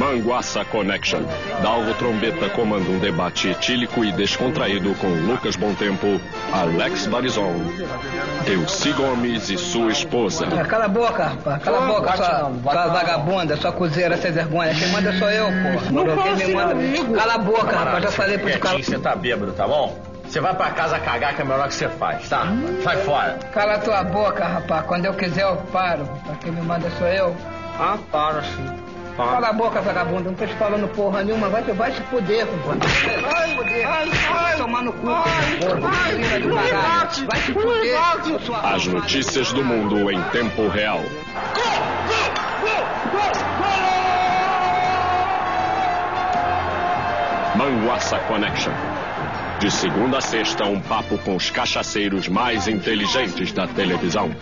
Manguaça Connection. Dalvo Trombeta comanda um debate etílico e descontraído com Lucas Tempo, Alex Barizon, Elci Gomes e sua esposa. Ah, cala a boca, rapaz. Cala a boca, sua, sua vagabunda, sua cozeira sem vergonha. Quem manda sou eu, pô. Moro, quem me manda. Cala a boca, rapaz. Já falei pra tu calar. Você tá bêbado, tá bom? Você vai pra casa cagar que é melhor que você faz, tá? Sai fora. Cala tua boca, rapaz. Quando eu quiser eu paro. Pra quem me manda sou eu. Ah, para sim. Cala a boca, vagabundo. Não tô te falando porra nenhuma. Vai, vai se fuder, compadre. Vai se fuder. Vai tomar no cu, porra. Filha do caralho. Vai se fuder. As notícias do mundo em tempo real. Manguaça Connection. De segunda a sexta, um papo com os cachaceiros mais inteligentes da televisão.